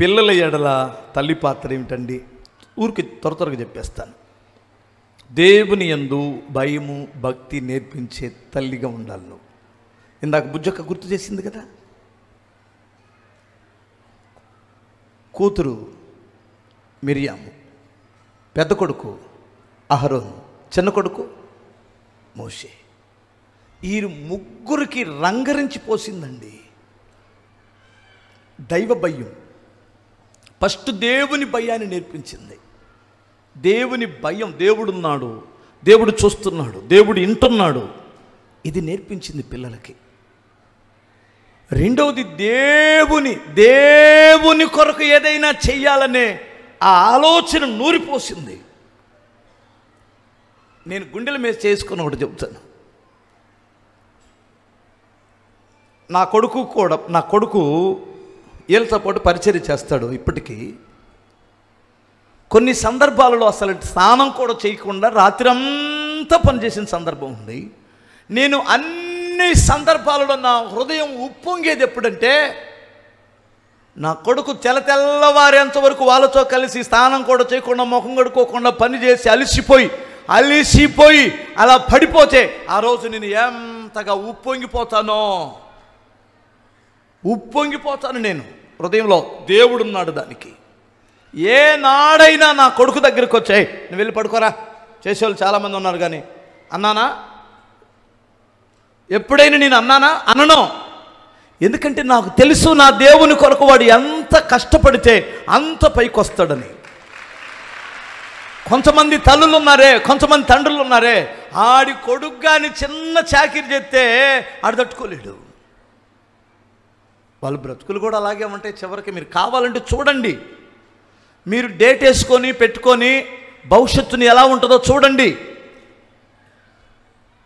పిల్లల ఎడల తల్లి పాత్ర ఏమిటండి? ఊరికి త్వర త్వరగా చెప్పేస్తాను. దేవుని యందు భయము భక్తి నేర్పించే తల్లిగా ఉండాలి నువ్వు. ఇందాక బుజ్జక్క గుర్తు చేసింది కదా? కూతురు మిరియాము పెద్ద కొడుకు అహరోను చిన్న కొడుకు మోషే. ఈ ముగ్గురికి రంగరించి పోసిందండి. దైవ భయం. ఫస్ట్ దేవుని భయాన్ని నేర్పించింది. దేవుని భయం దేవుడున్నాడు దేవుడు చూస్తున్నాడు దేవుడు వింటున్నాడు. ఇది నేర్పించింది పిల్లలకి. రెండవది దేవుని దేవుని కొరకు ఏదైనా చెయ్యాలనే ఆ ఆలోచన నూరిపోసింది. నేను గుండెల మీద చేసుకుని ఒకటి చెప్తాను నా కొడుకు కూడా నా కొడుకు వీళ్ళతో పాటు పరిచర్య చేస్తాడు ఇప్పటికీ. కొన్ని సందర్భాలలో అసలు స్నానం కూడా చేయకుండా రాత్రంతా పనిచేసిన సందర్భం ఉంది. నేను అన్ని సందర్భాలలో నా హృదయం ఉప్పొంగేది ఎప్పుడంటే నా కొడుకు తెల్ల తెల్లవారేంత వరకు వాళ్ళతో కలిసి స్నానం కూడా చేయకుండా ముఖం కడుక్కోకుండా పని చేసి అలిసిపోయి అలిసిపోయి అలా పడిపోతే ఆ రోజు నేను ఎంతగా ఉప్పొంగిపోతానో ఉప్పొంగిపోతాను నేను. హృదయంలో దేవుడున్నాడు దానికి. ఏ నాడైనా నా కొడుకు దగ్గరికి వచ్చాయి. నువ్వు వెళ్ళి పడుకోరా. చేసేవాళ్ళు చాలామంది ఉన్నారు కానీ. అన్నానా? ఎప్పుడైనా నేను అన్నానా? అనను. ఎందుకంటే నాకు తెలుసు నా దేవుని కొరకు వాడు ఎంత కష్టపడితే అంత పైకి వస్తాడని కొంతమంది తల్లులు ఉన్నారే కొంతమంది తండ్రులు ఉన్నారే ఆడి కొడుకు కానీ చిన్న చాకిరి చెప్తే ఆడు తట్టుకోలేడు. వాళ్ళ బ్రతుకులు కూడా అలాగే ఉంటాయి. చివరికి మీరు కావాలంటే చూడండి. మీరు డేట్ వేసుకొని పెట్టుకొని భవిష్యత్తుని ఎలా ఉంటుందో చూడండి.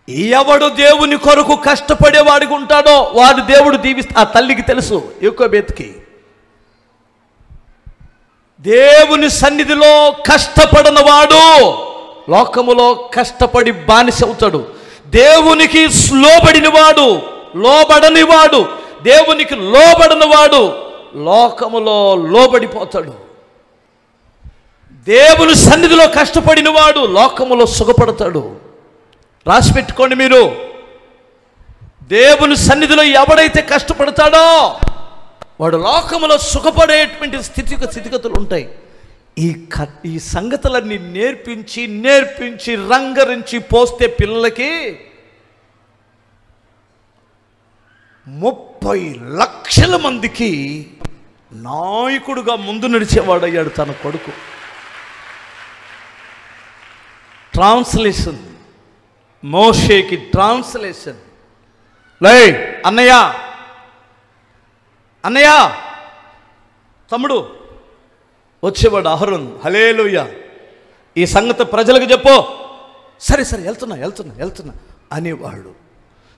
ఎవడు దేవుని కొరకు కష్టపడేవాడికి ఉంటాడో వాడు దేవుడు దీవిస్తా ఆ తల్లికి తెలుసు ఎక్కువ బెతికి దేవుని సన్నిధిలో కష్టపడిన వాడు లోకములో కష్టపడి బానిస అవుతాడు. దేవునికి లోబడినవాడు లోబడనివాడు లోబడని వాడు దేవునికి లోబడినవాడు లోకములో లోబడిపోతాడు. దేవుని సన్నిధిలో కష్టపడినవాడు లోకములో సుఖపడతాడు. రాసి పెట్టుకోండి మీరు. దేవుని సన్నిధిలో ఎవడైతే కష్టపడతాడో వాడు లోకములో సుఖపడేటువంటి స్థితి స్థితిగతులు ఉంటాయి. ఈ క ఈ సంగతులన్నీ నేర్పించి నేర్పించి రంగరించి పోస్తే పిల్లలకి ముప్పై లక్షల మందికి నాయకుడుగా ముందు నడిచేవాడయ్యాడు తన కొడుకు. ట్రాన్స్లేషన్ మోషేకి ట్రాన్స్లేషన్ లే అన్నయ్య అన్నయ్య తమ్ముడు వచ్చేవాడు అహరుణ్ హలేలుయ్య ఈ సంగతి ప్రజలకు చెప్పు. సరే సరే వెళ్తున్నా వెళ్తున్నా వెళ్తున్నా అనేవాడు.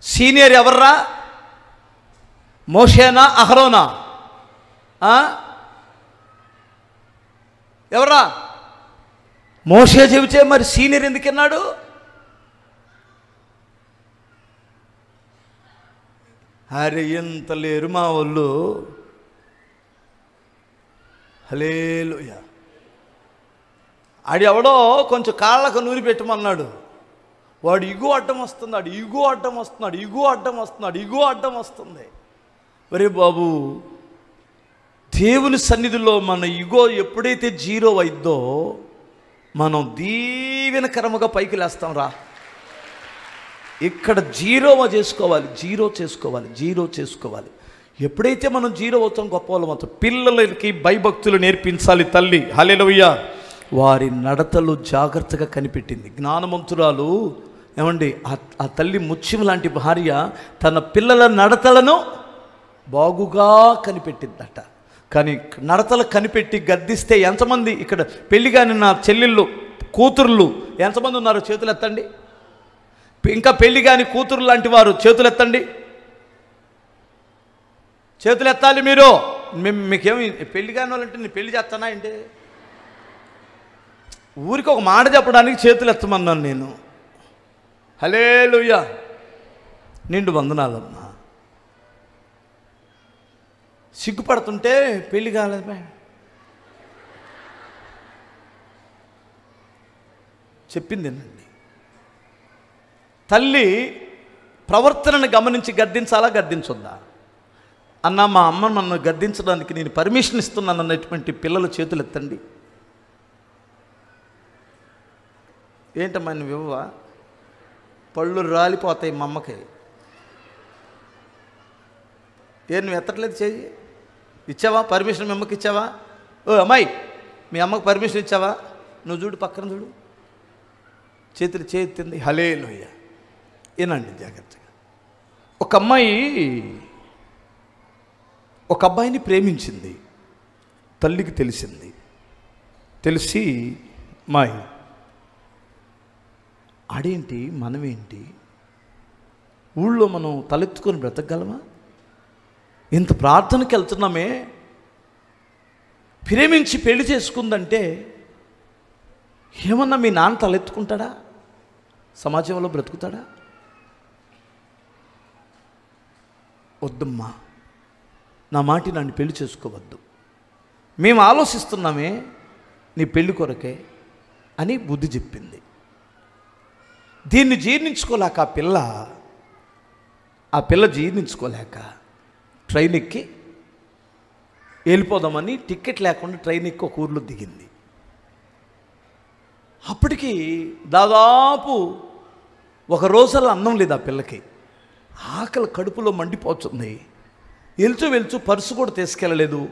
సీనియర్ ఎవర్రా? మోషేనా అహరోనా? ఎవరా మోషే చెబితే మరి సీనియర్ ఎందుకన్నాడు అరే ఎంత లేరు మా వాళ్ళు. హలేలుయ ఆడి ఎవడో కొంచెం కాళ్ళకు నూరి పెట్టమన్నాడు. వాడు ఇగు అడ్డం వస్తున్నాడు ఇగు అడ్డం వస్తున్నాడు ఇగు అడ్డం వస్తున్నాడు ఇగు అడ్డం వస్తుంది. ఒరే బాబు దేవుని సన్నిధిలో మన ఇగో ఎప్పుడైతే జీరో అయిద్దో మనం దీవెనకరముగా పైకి లేస్తాం రా. ఇక్కడ జీరో చేసుకోవాలి జీరో చేసుకోవాలి జీరో చేసుకోవాలి. ఎప్పుడైతే మనం జీరో అవుతాం గొప్ప వాళ్ళం అవుతాం. పిల్లలకి భయభక్తులు నేర్పించాలి తల్లి. హలెలయ్య వారి నడతలు జాగ్రత్తగా కనిపెట్టింది. జ్ఞానమంతురాలు ఏమండి ఆ- ఆ తల్లి ముత్యం లాంటి భార్య తన పిల్లల నడతలను బాగుగా కనిపెట్టిందట. కానీ నడతలు కనిపెట్టి గద్దిస్తే ఎంతమంది ఇక్కడ పెళ్ళి కాని నా చెల్లెళ్ళు కూతుర్లు ఎంతమంది ఉన్నారు చేతులు ఎత్తండి ఇంకా పెళ్ళి కాని కూతురు లాంటి వారు చేతులు ఎత్తండి చేతులు ఎత్తాలి మీరు. మేము మీకేమి పెళ్ళి కాని వాళ్ళంటే నేను పెళ్ళి చేస్తానా ఏంటి? ఊరికి ఒక మాట చెప్పడానికి చేతులు ఎత్తమన్నాను నేను. హలే నిండు వందనాలమ్మా. సిగ్గుపడుతుంటే పెళ్ళి కాలేదు చెప్పిందేనండి తల్లి ప్రవర్తనను గమనించి గద్దించాలా గద్దించొద్దా? అన్న మా అమ్మ నన్ను గద్దించడానికి నేను పర్మిషన్ ఇస్తున్నాను అన్నటువంటి పిల్లలు చేతులు ఎత్తండి. ఏంటమ్మా నువ్వు ఇవ్వవా పళ్ళు రాలిపోతాయి మా అమ్మకి. ఏ నువ్వు ఎత్తట్లేదు చేయి? ఇచ్చావా? పర్మిషన్ మీ అమ్మకి ఇచ్చావా? ఓ అమ్మాయి మీ అమ్మకి పర్మిషన్ ఇచ్చావా? నువ్వు చూడు పక్కన చూడు. చేతులు చేతింది. హలే లోయ ఏనండి జాగ్రత్తగా. ఒక అమ్మాయి ఒక అబ్బాయిని ప్రేమించింది. తల్లికి తెలిసింది. తెలిసి అమ్మాయి ఆడేంటి? మనమేంటి? ఊళ్ళో మనం తలెత్తుకొని బ్రతకగలమా? ఇంత ప్రార్థనకి వెళ్తున్నామే. ప్రేమించి పెళ్ళి చేసుకుందంటే ఏమన్నా మీ నాన్న తలెత్తుకుంటాడా? సమాజంలో బ్రతుకుతాడా? వద్దమ్మా నా మాటి నన్ను పెళ్ళి చేసుకోవద్దు. మేము ఆలోచిస్తున్నామే నీ పెళ్ళి కొరకే అని బుద్ధి చెప్పింది. దీన్ని జీర్ణించుకోలేక ఆ పిల్ల ఆ పిల్ల జీర్ణించుకోలేక ట్రైన్ ఎక్కి వెళ్ళిపోదామని టికెట్ లేకుండా ట్రైన్ ఎక్కి ఒక ఊర్లో దిగింది. అప్పటికి దాదాపు ఒక రోజుల అన్నం లేదు ఆ పిల్లకి. ఆకలి కడుపులో మండిపోతుంది. వెళ్తూ వెళ్తూ పర్సు కూడా తీసుకెళ్ళలేదు.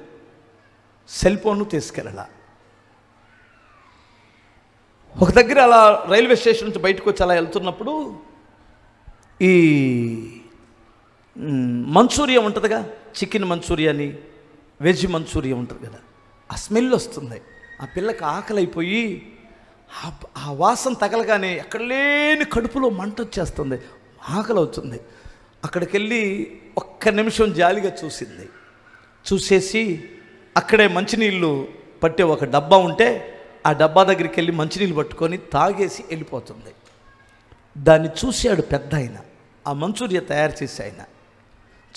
సెల్ ఫోన్ తీసుకెళ్ళలా. ఒక దగ్గర అలా రైల్వే స్టేషన్ నుంచి బయటకు వచ్చి అలా వెళ్తున్నప్పుడు ఈ మంచూరియా ఉంటుందిగా? చికెన్ మంచూరియా అని వెజ్ మంచూరియా ఉంటుంది కదా. ఆ స్మెల్ వస్తుంది. ఆ పిల్లకి ఆకలి అయిపోయి ఆ వాసన తగలగానే ఎక్కడ లేని కడుపులో మంట వచ్చేస్తుంది. ఆకలి అవుతుంది అక్కడికి వెళ్ళి ఒక్క నిమిషం జాలిగా చూసింది. చూసేసి అక్కడే మంచినీళ్ళు పట్టే ఒక డబ్బా ఉంటే ఆ డబ్బా దగ్గరికి వెళ్ళి మంచినీళ్ళు పట్టుకొని తాగేసి వెళ్ళిపోతుంది. దాన్ని చూశాడు పెద్ద ఆయన ఆ మంచూరియా తయారు చేసే ఆయన.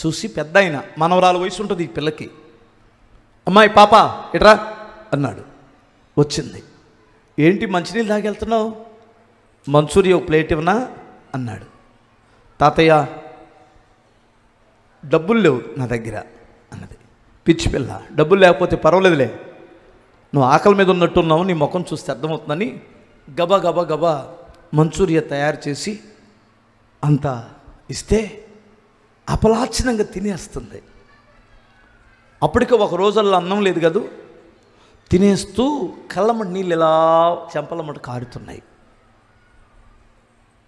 చూసి పెద్ద ఆయన మనవరాల వయసు ఉంటుంది ఈ పిల్లకి. అమ్మాయి పాప ఇట్రా అన్నాడు. వచ్చింది. ఏంటి మంచినీళ్ళు తాగెళ్తున్నావు? మంచూరియా ఒక ప్లేట్ ఇవ్వనా? అన్నాడు. తాతయ్య డబ్బులు లేవు నా దగ్గర అన్నది. పిచ్చి పిల్ల డబ్బులు లేకపోతే పర్వాలేదులే. నువ్వు ఆకలి మీద ఉన్నట్టున్నావు నీ ముఖం చూస్తే అర్థమవుతుందని గబా గబా గబా మంచూరియా తయారు చేసి అంతా ఇస్తే అపలాచనంగా తినేస్తుంది. అప్పటికి ఒక రోజుల్లో అన్నం లేదు కదూ? తినేస్తూ కళ్ళమటి నీళ్ళు ఇలా చెంపలమట కారుతున్నాయి.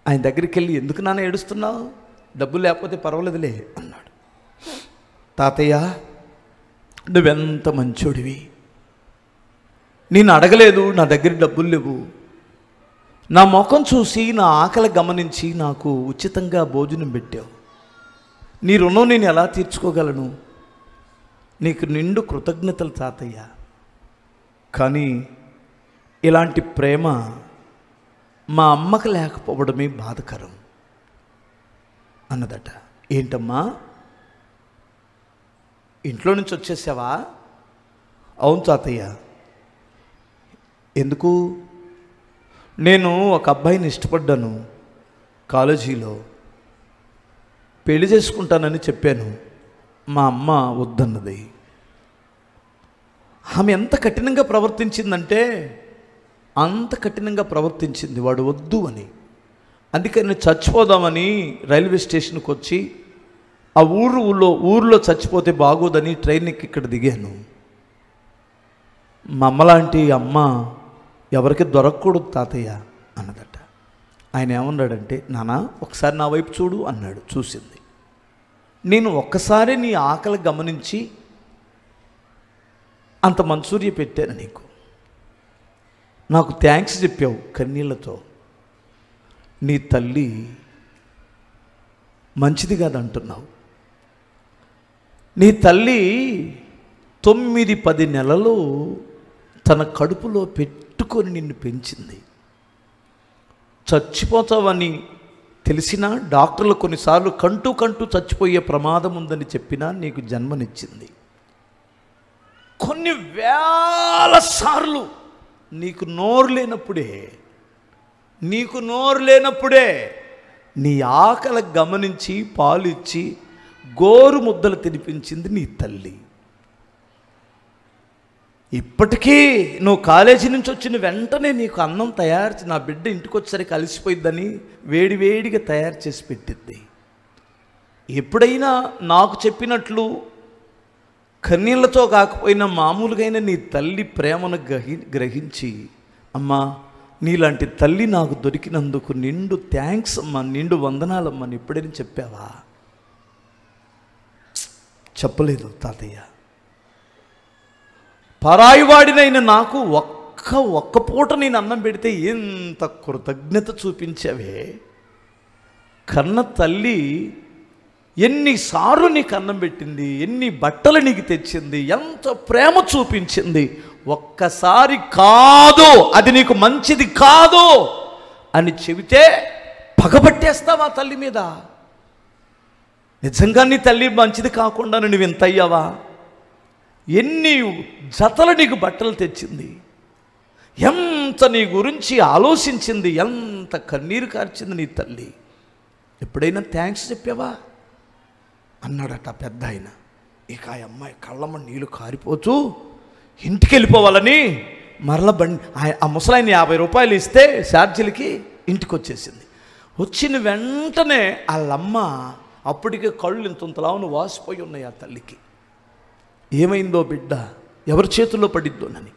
ఆయన దగ్గరికి వెళ్ళి ఎందుకు నాన్న ఏడుస్తున్నావు? డబ్బులు లేకపోతే పర్వాలేదులే అన్నాడు. తాతయ్య నువ్వెంత మంచోడివి? నేను అడగలేదు నా దగ్గర డబ్బులు లేవు. నా ముఖం చూసి నా ఆకలి గమనించి నాకు ఉచితంగా భోజనం పెట్టావు. నీ రుణం నేను ఎలా తీర్చుకోగలను? నీకు నిండు కృతజ్ఞతలు తాతయ్య. కానీ ఇలాంటి ప్రేమ మా అమ్మకు లేకపోవడమే బాధకరం అన్నదట. ఏంటమ్మా? ఇంట్లో నుంచి వచ్చేసావా? అవును తాతయ్య. ఎందుకు? నేను ఒక అబ్బాయిని ఇష్టపడ్డాను కాలేజీలో. పెళ్ళి చేసుకుంటానని చెప్పాను. మా అమ్మ వద్దన్నది. ఆమె ఎంత కఠినంగా ప్రవర్తించిందంటే అంత కఠినంగా ప్రవర్తించింది. వాడు వద్దు అని. అందుకని చచ్చిపోదామని రైల్వే స్టేషన్కి వచ్చి ఆ ఊరు ఊళ్ళో ఊరిలో చచ్చిపోతే బాగోదని ట్రైన్ ఎక్కి ఇక్కడ దిగాను. మా అమ్మలాంటి అమ్మ ఎవరికి దొరకకూడదు తాతయ్య అన్నదట ఆయన ఏమన్నాడంటే నానా ఒకసారి నా వైపు చూడు అన్నాడు చూసింది. నేను ఒక్కసారి నీ ఆకలి గమనించి అంత మంచూరియ పెట్టాను నీకు. నాకు థ్యాంక్స్ చెప్పావు కన్నీళ్ళతో. నీ తల్లి మంచిది కాదంటున్నావు. నీ తల్లి తొమ్మిది పది నెలలు తన కడుపులో పెట్టుకొని నిన్ను పెంచింది. చచ్చిపోతావని తెలిసినా డాక్టర్లు కొన్నిసార్లు కంటూ కంటూ చచ్చిపోయే ప్రమాదం ఉందని చెప్పినా నీకు జన్మనిచ్చింది. కొన్ని వేల సార్లు నీకు నోరు లేనప్పుడే నీకు నోరు లేనప్పుడే నీ ఆకలి గమనించి పాలిచ్చి గోరు ముద్దలు తినిపించింది నీ తల్లి. ఇప్పటికీ నువ్వు కాలేజీ నుంచి వచ్చిన వెంటనే నీకు అన్నం తయారు నా బిడ్డ ఇంటికి వచ్చేసరికి అలసిపోయిద్దని వేడివేడిగా తయారు చేసి పెట్టిద్ది. ఎప్పుడైనా నాకు చెప్పినట్లు కన్నీళ్ళతో కాకపోయినా మామూలుగా నీ తల్లి ప్రేమను గ్రహి గ్రహించి అమ్మా నీలాంటి తల్లి నాకు దొరికినందుకు నిండు థ్యాంక్స్ అమ్మా నిండు వందనాలమ్మా అని ఎప్పుడైనా చెప్పావా? చెప్పలేదు తాతయ్య. పరాయివాడినైన నాకు ఒక్క ఒక్క పూట నేను అన్నం పెడితే ఎంత కృతజ్ఞత చూపించావే. కన్న తల్లి ఎన్నిసార్లు నీకు అన్నం పెట్టింది ఎన్ని బట్టలు నీకు తెచ్చింది ఎంత ప్రేమ చూపించింది ఒక్కసారి కాదు అది నీకు మంచిది కాదు అని చెబితే పగబట్టేస్తావా తల్లి మీద? నిజంగా నీ తల్లి మంచిది కాకుండా నువ్వు ఇంత అయ్యావా? ఎన్ని జతలు నీకు బట్టలు తెచ్చింది? ఎంత నీ గురించి ఆలోచించింది? ఎంత కన్నీరు కార్చింది నీ తల్లి? ఎప్పుడైనా థ్యాంక్స్ చెప్పావా? అన్నాడట పెద్ద ఆయన ఇక ఆ అమ్మాయి కళ్ళమ్మ నీళ్ళు కారిపోతూ ఇంటికి వెళ్ళిపోవాలని మరల బండి ఆ- ముసలాయిని ముసలాయన యాభై రూపాయలు ఇస్తే ఛార్జీలకి ఇంటికి వచ్చేసింది వచ్చిన వెంటనే వాళ్ళమ్మ అప్పటికే కళ్ళు ఇంతంతలావును వాసిపోయి ఉన్నాయి ఆ తల్లికి. ఏమైందో బిడ్డ? ఎవరి చేతుల్లో పడిద్దోనని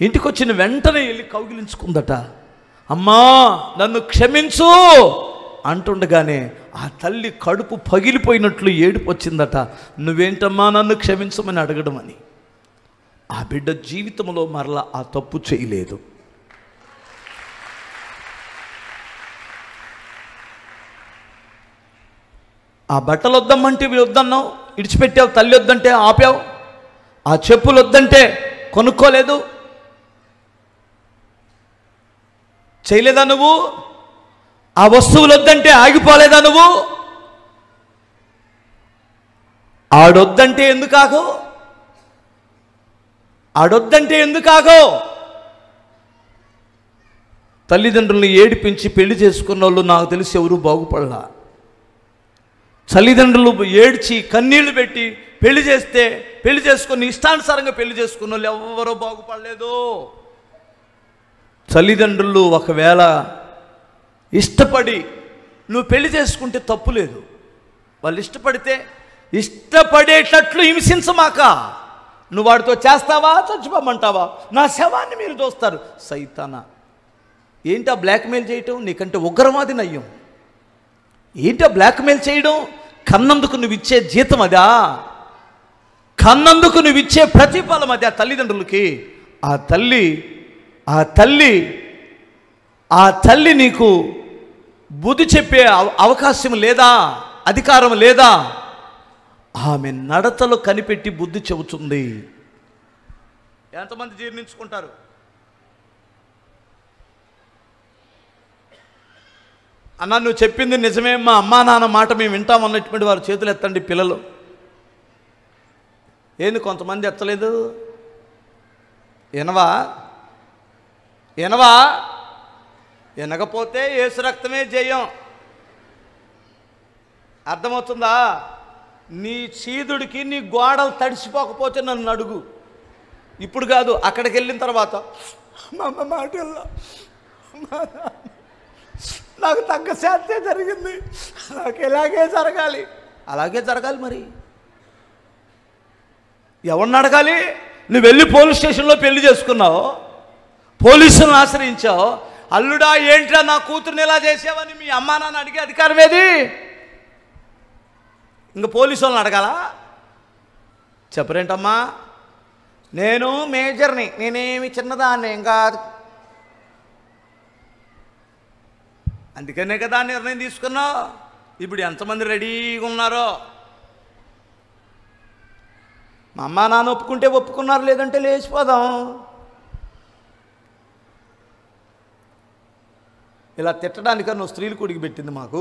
ఇంటికి వచ్చిన వెంటనే వెళ్ళి కౌగిలించుకుందట. అమ్మా నన్ను క్షమించు! అంటుండగానే ఆ తల్లి కడుపు పగిలిపోయినట్లు ఏడుపు వచ్చిందట నువ్వేంటమ్మా నన్ను క్షమించమని అడగడం అని ఆ బిడ్డ జీవితంలో మరలా ఆ తప్పు చేయలేదు. ఆ బట్టలు వద్దమ్మంటే ఇవి వద్దన్నావు ఇడిచిపెట్టావు? తల్లి వద్దంటే ఆపావు? ఆ చెప్పులు వద్దంటే కొనుక్కోలేదు. చేయలేదా నువ్వు? ఆ వస్తువులు వద్దంటే ఆగిపోలేదా నువ్వు? ఆడొద్దంటే ఎందుకు ఆగో ఆడొద్దంటే ఎందుకు ఆగో తల్లిదండ్రులను ఏడిపించి పెళ్ళి చేసుకున్న వాళ్ళు నాకు తెలిసి ఎవరు బాగుపడలా. తల్లిదండ్రులు ఏడ్చి కన్నీళ్ళు పెట్టి పెళ్ళి చేస్తే పెళ్ళి చేసుకుని ఇష్టానుసారంగా పెళ్ళి చేసుకున్న వాళ్ళు ఎవరో బాగుపడలేదు. తల్లిదండ్రులు ఒకవేళ ఇష్టపడి నువ్వు పెళ్ళి చేసుకుంటే తప్పు లేదు. వాళ్ళు ఇష్టపడితే ఇష్టపడేటట్లు హింసించమాక. నువ్వు వాడితో చేస్తావా చచ్చిపోమంటావా? నా శవాన్ని మీరు చూస్తారు సైతానా. ఏంటా బ్లాక్మెయిల్ చేయటం? నీకంటే ఉగ్రవాది నయ్యం. ఏంటా బ్లాక్మెయిల్ చేయడం? కన్నందుకు నువ్వు ఇచ్చే జీతం అదా? కన్నందుకు నువ్వు ఇచ్చే ప్రతిఫలం అది ఆ తల్లిదండ్రులకి. ఆ తల్లి ఆ తల్లి ఆ తల్లి నీకు బుద్ధి చెప్పే అవ- అవకాశం లేదా? అధికారం లేదా? ఆమె నడతలో కనిపెట్టి బుద్ధి చెబుతుంది. ఎంతమంది జీర్ణించుకుంటారు? అన్న నువ్వు చెప్పింది నిజమే మా అమ్మా నాన్న మాట మేము వింటాం అన్నటువంటి వారు చేతులు ఎత్తండి పిల్లలు. ఏంది కొంతమంది ఎత్తలేదు? ఎనవా? ఎనవా? ఎనకపోతే ఏసు రక్తమే జయం. అర్థమవుతుందా? నీ చీదుడికి నీ గోడలు తడిసిపోకపోతే నన్ను అడుగు. ఇప్పుడు కాదు అక్కడికి వెళ్ళిన తర్వాత మా అమ్మ మాట మా నాకు తగ్గ శాంతే జరిగింది. నాకు ఇలాగే జరగాలి. అలాగే జరగాలి మరి. ఎవరిని అడగాలి? నువ్వు వెళ్ళి పోలీస్ స్టేషన్లో పెళ్ళి చేసుకున్నావు పోలీసులను ఆశ్రయించావు అల్లుడా ఏంట్రా నా కూతుర్ని ఎలా చేసావని మీ అమ్మా నాన్న అడిగే అధికారం ఏది? ఇంక పోలీసు వాళ్ళని అడగాలా? చెప్పరేంటమ్మా? నేను మేజర్ని నేనేమి చిన్నదాన్ని ఏం కాదు. అందుకనే కదా నిర్ణయం తీసుకున్నావు. ఇప్పుడు ఎంతమంది రెడీగా ఉన్నారో? మా అమ్మ నాన్న ఒప్పుకుంటే ఒప్పుకున్నారు లేదంటే లేచిపోదాం. ఇలా తిట్టడానికన్నా నువ్వు స్త్రీలు కొడికి పెట్టింది మాకు.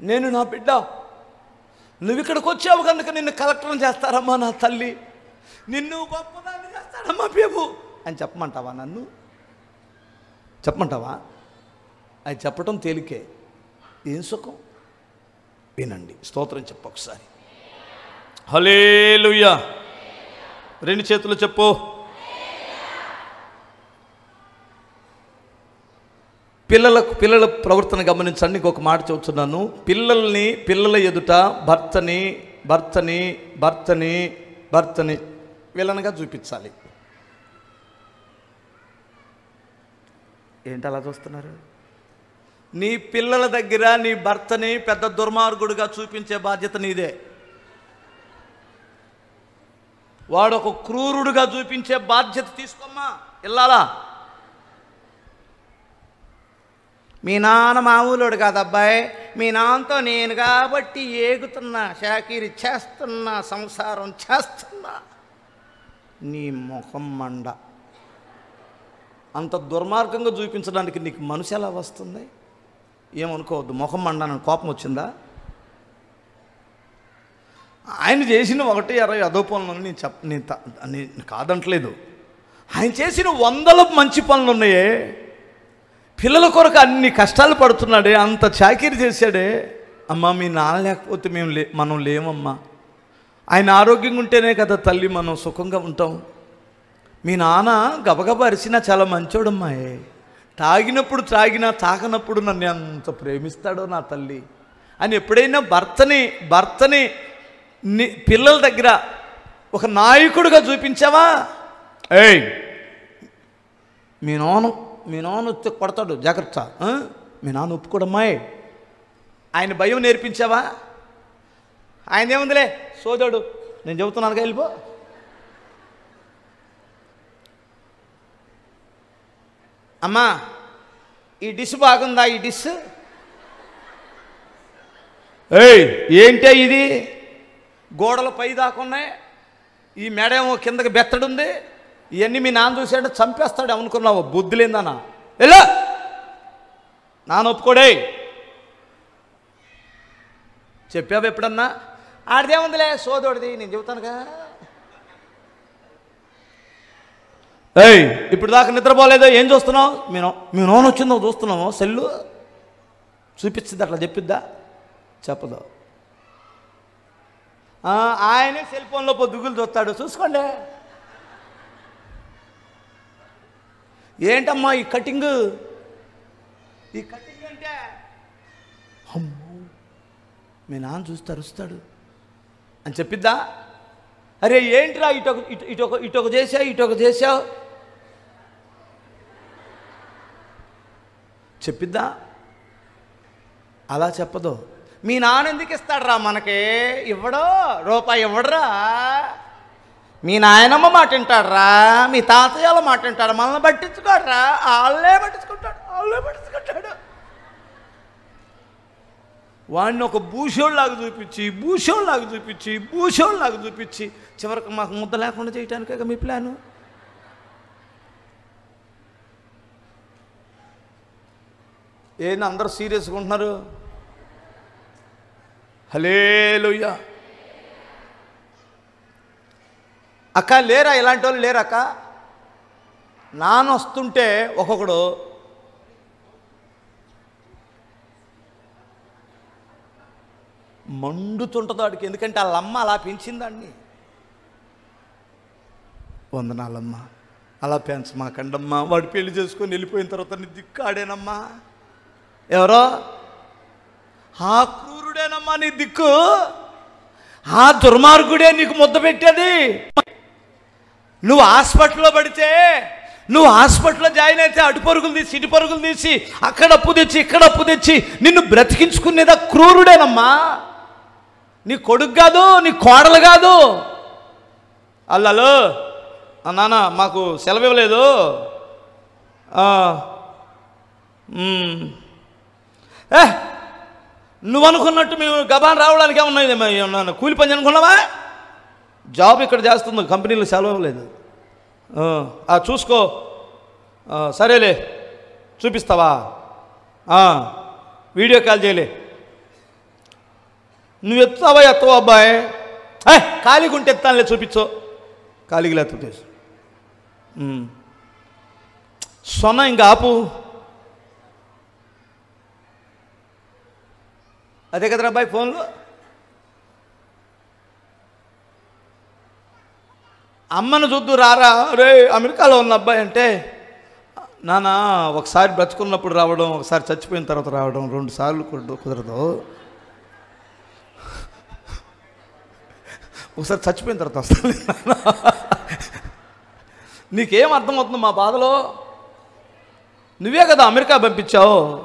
నేను నా బిడ్డ నువ్వు ఇక్కడికి వచ్చావు కనుక నిన్ను కలెక్టర్ చేస్తారమ్మా నా తల్లి. నిన్ను గొప్పదాన్ని చేస్తాడమ్మా పేపు అని చెప్పమంటావా నన్ను? చెప్పమంటావా? అది చెప్పటం తేలికే. ఏం సుఖం? వినండి. స్తోత్రం చెప్పు ఒకసారి. హలేలుయ్యా రెండు చేతులు చెప్పు. పిల్లలకు పిల్లల ప్రవర్తన గమనించండి. ఇంకొక మాట చెబుతున్నాను. పిల్లల్ని పిల్లల ఎదుట భర్తని భర్తని భర్తని భర్తని విలనగా చూపించాలి. ఏంటి అలా చూస్తున్నారు? నీ పిల్లల దగ్గర నీ భర్తని పెద్ద దుర్మార్గుడిగా చూపించే బాధ్యత నీదే. వాడు ఒక క్రూరుడుగా చూపించే బాధ్యత తీసుకోమ్మా. ఇల్లాలా? మీ నాన్న మామూలుడు కాదు అబ్బాయి. మీ నాన్నతో నేను కాబట్టి ఏగుతున్నా షాకీరి చేస్తున్నా సంసారం చేస్తున్నా. నీ ముఖం మండ. అంత దుర్మార్గంగా చూపించడానికి నీకు మనసు ఎలా వస్తుంది? ఏమనుకోవద్దు ముఖం మండాలని కోపం వచ్చిందా? ఆయన చేసిన ఒకటి అరవై అదో పనులను నేను చెప్ నేను నేను కాదంటలేదు. ఆయన చేసిన వందల మంచి పనులు ఉన్నాయే. పిల్లల కొరకు అన్ని కష్టాలు పడుతున్నాడే అంత చాకిరి చేశాడే. అమ్మ మీ నాన్న లేకపోతే మేము లే మనం లేమమ్మా. ఆయన ఆరోగ్యంగా ఉంటేనే కదా తల్లి మనం సుఖంగా ఉంటాం. మీ నాన్న గబగబా అరిసినా చాలా మంచోడమ్మాయే తాగినప్పుడు తాగినా తాగనప్పుడు నన్ను ఎంత ప్రేమిస్తాడో నా తల్లి. అని ఎప్పుడైనా భర్తని భర్తని పిల్లల దగ్గర ఒక నాయకుడిగా చూపించావా? ఏయ్! మీ నాన్న మీ నాన్న వస్తే కొడతాడు జాగ్రత్త? మీ నాన్న ఒప్పుకోడమ్మాయి ఆయన భయం నేర్పించావా? ఆయన ఏముందిలే? సోదరుడు. నేను చెబుతున్నాను వెళ్ళిపో. అమ్మా ఈ డిష్ బాగుందా ఈ డిష్? ఏయ్! ఏంటే ఇది? గోడలు పై దాకున్నాయి ఈ మెడేమో కిందకి బెత్తడుంది. ఇవన్నీ మీ నాన్న చూసాడు చంపేస్తాడు అనుకున్నావు. బుద్ధి లేదన్నా ఎలా నాన్న ఒప్పుకోడే చెప్పావు ఎప్పుడన్నా? ఆడిదేముందిలే సోదోడిది నేను చెబుతానుగా. ఏయ్. ఇప్పుడు దాకా నిద్రపోలేదో ఏం చూస్తున్నావు? మీ నో మీ నోన్ వచ్చిందో చూస్తున్నావు? సెల్లు? చూపించింది అట్లా చెప్పిద్దా? చెప్పదు. ఆయనే సెల్ ఫోన్లో దుగ్గులు చూస్తాడు. చూసుకోండి. ఏంటమ్మా ఈ కటింగ్? ఈ కటింగ్ అంటే? అమ్మో. మీ నాన్న చూస్తే అరుస్తాడు అని చెప్పిద్దా? అరే ఏంట్రా ఇటొక ఇటు ఇటొక ఇటొక చేసావు ఇటొక చేసావు చెప్పిద్దా? అలా చెప్పదు. మీ నాన్న ఎందుకు ఇస్తాడరా మనకి? ఇవ్వడో? రూపాయి ఇవ్వడరా? మీ నాయనమ్మ మాట వింటాడరా? మీ తాతయ్యల మాట వింటాడు. మనల్ని పట్టించుకోడరా? వాళ్ళే పట్టించుకుంటాడు. వాళ్ళే పట్టించుకుంటాడు. వాడిని ఒక భూషోళ్ళలాగా చూపించి భూషోళ్ళలాగా చూపించి భూషోళ్ళలాగా చూపించి చివరికి మాకు ముద్ద లేకుండా చేయటానికే మీ ప్లాను? ఏంది అందరూ సీరియస్గా ఉంటున్నారు? హలేలుయ్య అక్క లేరా? ఇలాంటి వాళ్ళు లేరక్క నానొస్తుంటే నాన్న వస్తుంటే ఒక్కొక్కడు మండుతుంటుందో వాడికి. ఎందుకంటే వాళ్ళమ్మ అలా పెంచిందాన్ని వందనాలమ్మ. అలా పెంచమాకండమ్మా వాడు పెళ్ళి చేసుకొని వెళ్ళిపోయిన తర్వాత నీ దిక్కు ఆడేనమ్మా. ఎవరో? ఆ క్రూరుడేనమ్మా నీ దిక్కు. ఆ దుర్మార్గుడే నీకు ముద్ద పెట్టేది. నువ్వు హాస్పిటల్లో పడితే నువ్వు హాస్పిటల్లో జాయిన్ అయితే అటు పరుగులు తీసి ఇటు పరుగులు తీసి అక్కడ అప్పు తెచ్చి ఇక్కడ అప్పు తెచ్చి నిన్ను బ్రతికించుకునేదా క్రూరుడేనమ్మా. నీ కొడుకు కాదు నీ కోడలు కాదు. అల్లలో. నాన్న మాకు సెలవు ఇవ్వలేదు. ఏ నువ్వు అనుకున్నట్టు మేము గబాన్ రావడానికి ఏమన్నా ఏమన్నా కూలి పని అనుకున్నావా? జాబ్ ఇక్కడ చేస్తుంది కంపెనీలో సెలవు లేదు. ఆ, చూసుకో. సరేలే చూపిస్తావా? వీడియో కాల్ చేయలే. నువ్వు ఎత్తావా ఎత్తవా అబ్బాయి? ఏ ఖాళీగా ఉంటే ఎత్తానులే చూపించో. ఖాళీగా లేకపోతే ఉమ్. సొన ఇంకా ఆపు. అదే కదరా అబ్బాయి ఫోన్లో? అమ్మను చూద్దు రారా? రే అమెరికాలో ఉన్న అబ్బాయి అంటే నానా ఒకసారి బ్రతుకున్నప్పుడు రావడం ఒకసారి చచ్చిపోయిన తర్వాత రావడం రెండు సార్లు కుదరదు- కుదరదు. ఒకసారి చచ్చిపోయిన తర్వాత వస్తాను నీకేం అర్థమవుతుంది మా బాధలో? నువ్వే కదా అమెరికా పంపించావు.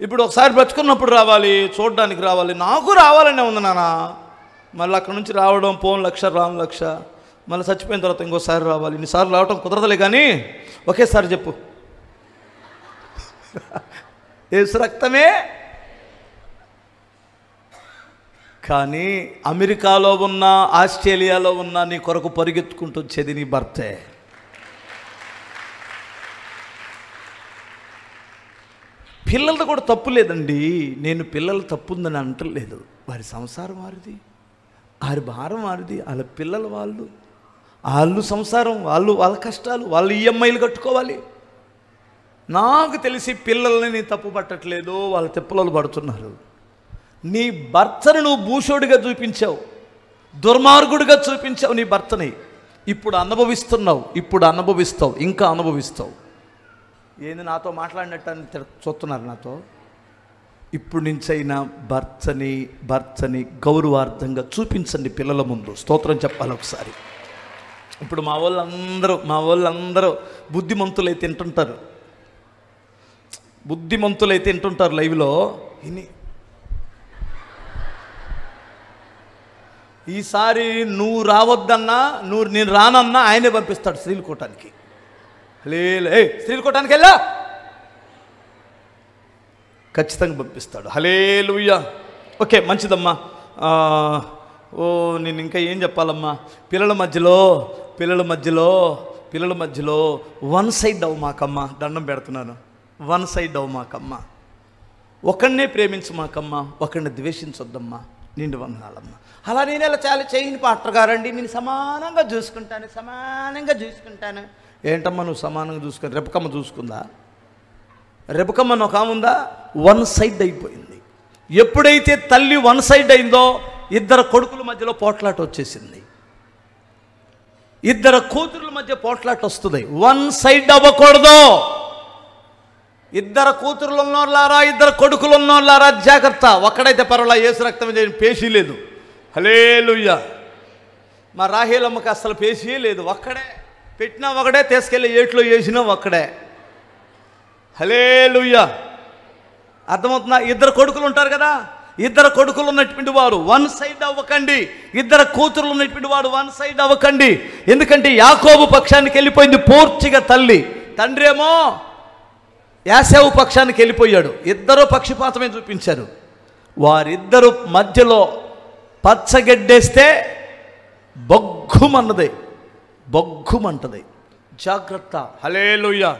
ఇప్పుడు ఒకసారి బ్రతుకున్నప్పుడు రావాలి చూడడానికి రావాలి. నాకు రావాలనే ఉంది నాన్న. మళ్ళీ అక్కడ నుంచి రావడం పోన్ లక్ష రాను లక్ష. మళ్ళీ చచ్చిపోయిన తర్వాత ఇంకోసారి రావాలి. ఇన్నిసార్లు రావడం కుదరదులే కానీ ఒకేసారి చెప్పు. ఏసు రక్తమే. కానీ అమెరికాలో ఉన్న ఆస్ట్రేలియాలో ఉన్న నీ కొరకు పరిగెత్తుకుంటూ వచ్చేది నీ భర్తే. పిల్లలది కూడా తప్పు లేదండి. నేను పిల్లలు తప్పు ఉందని అంటలేదు. వారి సంసారం వారిది. వారి భారం వారిది. వాళ్ళ పిల్లలు వాళ్ళు. వాళ్ళు సంసారం వాళ్ళు వాళ్ళ కష్టాలు వాళ్ళు ఈఎంఐలు కట్టుకోవాలి. నాకు తెలిసి పిల్లల్ని నేను తప్పు పట్టట్లేదు వాళ్ళ తిప్పలలు పడుతున్నారు. నీ భర్తను నువ్వు భూషోడిగా చూపించావు. దుర్మార్గుడిగా చూపించావు నీ భర్తని. ఇప్పుడు అనుభవిస్తున్నావు. ఇప్పుడు అనుభవిస్తావు. ఇంకా అనుభవిస్తావు. ఏంది నాతో మాట్లాడినట్టు అని చూస్తున్నారు నాతో? ఇప్పుడు నుంచైనా భర్తని భర్తని గౌరవార్థంగా చూపించండి పిల్లల ముందు. స్తోత్రం చెప్పాలి ఒకసారి. ఇప్పుడు మా వాళ్ళందరూ మా వాళ్ళందరూ బుద్ధిమంతులై తింటుంటారు. బుద్ధిమంతులై తింటుంటారు లైవ్లో. ఇని ఈసారి నువ్వు రావద్దన్నా నువ్వు నేను రానన్నా ఆయనే పంపిస్తాడు శ్రీలకోటానికి హలేలు. ఏ కొట్టడానికి వెళ్ళా? ఖచ్చితంగా పంపిస్తాడు. హలేలుయ్య ఓకే మంచిదమ్మా. ఓ నేను ఇంకా ఏం చెప్పాలమ్మా? పిల్లల మధ్యలో పిల్లల మధ్యలో పిల్లల మధ్యలో వన్ సైడ్ అవు మాకమ్మ. దండం పెడుతున్నాను. వన్ సైడ్ అవు మాకమ్మ. ఒకడినే ప్రేమించు మాకమ్మ. ఒకరిని ద్వేషించొద్దమ్మా. నిండు వందనాలమ్మ. అలా నేను ఇలా చాలా చేయని పాటర్ గారండి నేను సమానంగా చూసుకుంటాను సమానంగా చూసుకుంటాను. ఏంటమ్మా నువ్వు సమానంగా చూసుకుని రెపకమ్మ చూసుకుందా? రెపకమ్మ ఒక ఉందా? వన్ సైడ్ అయిపోయింది. ఎప్పుడైతే తల్లి వన్ సైడ్ అయిందో ఇద్దరు కొడుకుల మధ్యలో పోట్లాట వచ్చేసింది. ఇద్దరు కూతురుల మధ్య పోట్లాట వస్తుంది. వన్ సైడ్ అవ్వకూడదు. ఇద్దరు కూతురులు ఉన్నోళ్ళారా? ఇద్దరు కొడుకులు ఉన్నోళ్ళారా? జాగ్రత్త. ఒక్కడైతే పర్వాలా ఏసు రక్తం చేయని పేషీ లేదు. హలేలుయ్య మా రాహేలమ్మకి అస్సలు పేషీ లేదు. ఒక్కడే. పెట్టినా ఒకడే తీసుకెళ్ళి ఏట్లో వేసినా ఒక్కడే. హలే హలేలుయ్య అర్థమవుతుందా? ఇద్దరు కొడుకులు ఉంటారు కదా? ఇద్దరు కొడుకులు ఉన్నటువంటి వారు వన్ సైడ్ అవ్వకండి. ఇద్దరు కూతురులు ఉన్నటువంటి వాడు వన్ సైడ్ అవ్వకండి. ఎందుకంటే యాకోబు పక్షానికి వెళ్ళిపోయింది పూర్తిగా తల్లి. తండ్రి ఏమో యాసేవు పక్షానికి వెళ్ళిపోయాడు. ఇద్దరు పక్షిపాతమే చూపించారు. వారిద్దరు మధ్యలో పచ్చగడ్డేస్తే బొగ్గుమన్నది. బొగ్గుమంటది. జాగ్రత్త. హలేలుయ్య